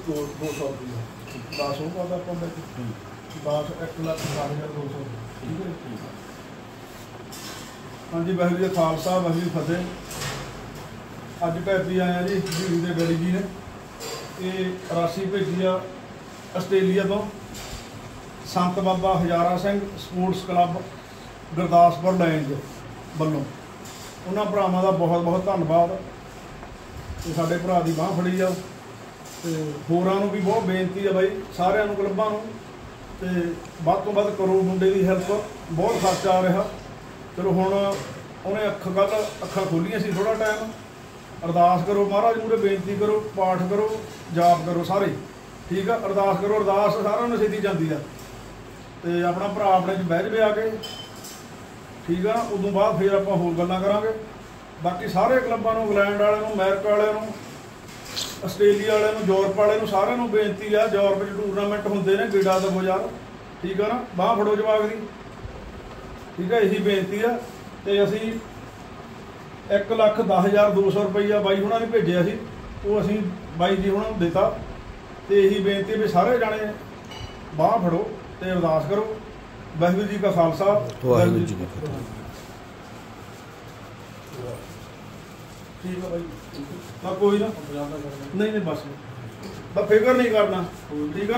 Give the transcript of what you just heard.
ਦੋ ਦੋ ਸੌ ਰੁਪਇਆ 10 ਉਹ ਪਾਦਾ ਆਪਾਂ ਵਿੱਚ 10 1 ਲੱਖ 10200 ਠੀਕ ਹੈ ਜੀ? ਹਾਂਜੀ ਵਾਹਿਗੁਰੂ ਜੀ ਖਾਲਸਾ ਵਾਹਿਗੁਰੂ ਜੀ ਫਤਿਹ। ਅੱਜ ਭੈਪੀ ਆਏ ਆ ਜੀ ਜੀਰੀ ਦੇ ਡੈਡੀ ਜੀ ਨੇ। ਇਹ ਰਾਸ਼ੀ ਭੇਜੀ ਆ ਆਸਟ੍ਰੇਲੀਆ ਤੋਂ। Sant Baba Hazara Singh sports club Gurdaspur lions ਵੱਲੋਂ। ਉਹਨਾਂ ਭਰਾਵਾਂ ਦਾ ਬਹੁਤ ਬਹੁਤ ਧੰਨਵਾਦ। ਤੇ ਸਾਡੇ ਭਰਾ ਦੀ ਬਾਹ ਫੜੀ ਆ ਤੇ ਹੋਰਾਂ ਨੂੰ ਵੀ ਬਹੁਤ ਬੇਨਤੀ ਆ ਬਾਈ, ਸਾਰਿਆਂ ਨੂੰ, ਕਲੱਬਾਂ ਨੂੰ, ਤੇ ਵੱਧ ਤੋਂ ਵੱਧ ਕਰੋ ਮੁੰਡੇ ਦੀ ਹੈਲਪ ਬਹੁਤ ਖਰਚਾ ਆ ਰਿਹਾ। ਚਲੋ ਹੁਣ ਉਹਨੇ ਅੱਖ ਕੱਲ ਅੱਖਾਂ ਖੋਲੀਆਂ ਸੀ ਥੋੜਾ ਟਾਈਮ ਅਰਦਾਸ ਕਰੋ ਮਹਾਰਾਜ ਮੂਰੇ ਬੇਨਤੀ ਕਰੋ, ਪਾਠ ਕਰੋ, ਜਾਪ ਕਰੋ ਸਾਰੇ। ਠੀਕ ਆ, ਅਰਦਾਸ ਕਰੋ, ਅਰਦਾਸ ਸਾਰਿਆਂ ਨੂੰ ਸਿੱਧੀ ਜਾਂਦੀ ਆ। ਤੇ ਆਪਣਾ ਭਰਾ ਆਪਣੇ ਚ ਬਹਿ ਜਵੇ ਆ ਕੇ। ਠੀਕ ਆ ਨਾ ਉਦੋਂ ਬਾਅਦ ਫਿਰ ਆਪਾਂ ਹੋਰ ਗੱਲਾਂ ਕਰਾਂਗੇ। ਬਾਕੀ ਸਾਰੇ ਕਲੱਬਾਂ ਨੂੰ, ਇੰਗਲੈਂਡ ਵਾਲਿਆਂ ਨੂੰ, ਅਮਰੀਕਾ ਵਾਲਿਆਂ ਨੂੰ ਆਸਟ੍ਰੇਲੀਆ ਵਾਲਿਆਂ ਨੂੰ, ਯੂਰਪ ਵਾਲਿਆਂ ਨੂੰ ਸਾਰਿਆਂ ਨੂੰ ਬੇਨਤੀ ਆ, ਯੂਰਪ 'ਚ ਟੂਰਨਾਮੈਂਟ ਹੁੰਦੇ ਨੇ ਗੇੜਾ ਦਵੋ ਯਾਰ। ਠੀਕ ਆ ਨਾ? ਬਾਹ ਫੜੋ ਜਵਾਗ ਦੀ। ਠੀਕ ਆ, ਇਹੀ ਬੇਨਤੀ ਆ। ਤੇ ਅਸੀਂ 1 ਲੱਖ 10200 ਰੁਪਈਆ ਬਾਈ ਹੁਣਾਂ ਨੇ ਭੇਜਿਆ ਸੀ। ਉਹ ਅਸੀਂ ਬਾਈ ਜੀ ਹੁਣਾਂ ਨੂੰ ਦਿੱਤਾ। ਤੇ ਇਹੀ ਬੇਨਤੀ ਵੀ ਸਾਰੇ ਜਾਣੇ ਬਾਹ ਫੜੋ ਤੇ ਅਰਦਾਸ ਕਰੋ। ਵਾਹਿਗੁਰੂ ਜੀ ਕਾ ਖਾਲਸਾ, ਵਾਹਿਗੁਰੂ ਜੀ ਕੀ ਫਤਿਹ। ਠੀਕ ਆ ਬਾਈ। ਬਾ ਕੋਈ ਨਾ। ਨਹੀਂ ਨਹੀਂ, ਬਸ। ਬਾ ਫਿਕਰ ਨਹੀਂ ਕਰਨਾ। ਠੀਕ ਆ।